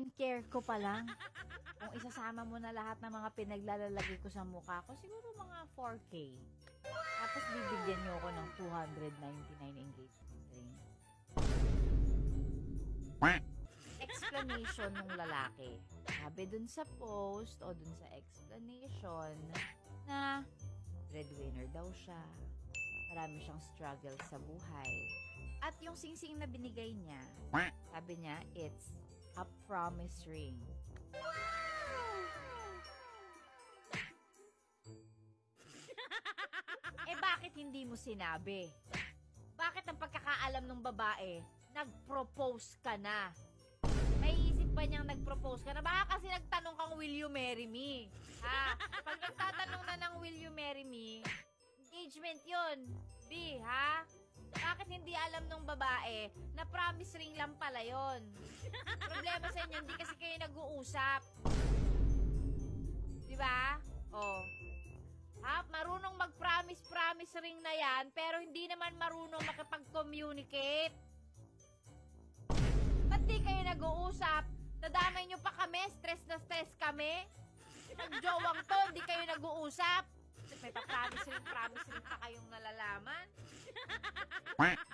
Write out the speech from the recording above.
skincare ko pa lang. Kung isasama mo na lahat ng mga pinaglalalagay ko sa mukha ko, siguro mga 4K. Tapos bibigyan niyo ako ng 299 engagement ring. Explanation ng lalaki. Sabi dun sa post o dun sa explanation na breadwinner daw siya. Marami siyang struggle sa buhay. At yung singsing na binigay niya, sabi niya, it's a promise ring. eh bakit hindi mo sinabi? Bakit ang pagkakaalam ng babae, nag-propose ka na? May isip pa niyang nag-propose ka na? Baka kasi nagtanong kang, will you marry me? Ha? Pag nagtatanong na ng will you marry me, engagement yun. B, ha? Bakit hindi alam ng babae na promise ring lang pala yon? Problema sa inyo, hindi kasi kayo nag-uusap. Di ba? Oh. Ha? Marunong mag-promise-promise ring na yan, pero hindi naman marunong makipag-communicate. Ba't di kayo nag-uusap? Nadamay nyo pa kami, stress na stress kami. Nag-jowang to, hindi kayo nag-uusap. May pa-promise ring, promise ring pa kayong nalalaman. Quack.